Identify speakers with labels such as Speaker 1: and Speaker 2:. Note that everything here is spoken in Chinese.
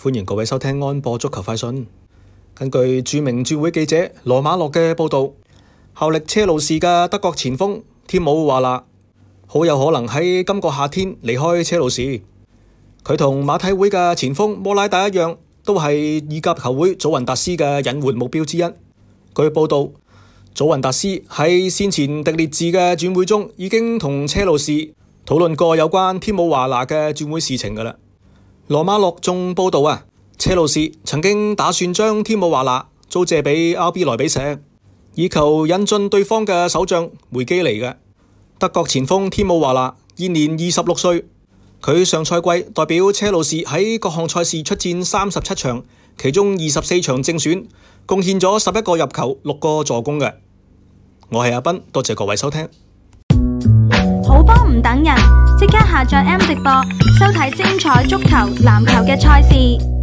Speaker 1: 欢迎各位收听安播足球快讯。根据著名转会记者罗马诺嘅报道，效力车路士嘅德国前锋天武话啦，好有可能喺今个夏天离开车路士。佢同马体会嘅前锋莫拉达一样，都系意甲球会祖云达斯嘅引援目标之一。据报道，祖云达斯喺先前迪列治嘅转会中，已经同车路士讨论过有关天武华拿嘅转会事情噶啦。罗马诺仲报道啊，车路士曾经打算将天姆华纳租借俾阿比莱比锡，以求引进对方嘅首将梅基尼嘅。德国前锋天姆华纳现年二十六岁，佢上赛季代表车路士喺各项赛事出战三十七场，其中二十四场正选，贡献咗十一个入球、六个助攻嘅。我系阿斌，多谢各位收听。
Speaker 2: 好波唔等人。下载 M 直播，收睇精彩足球、篮球嘅赛事。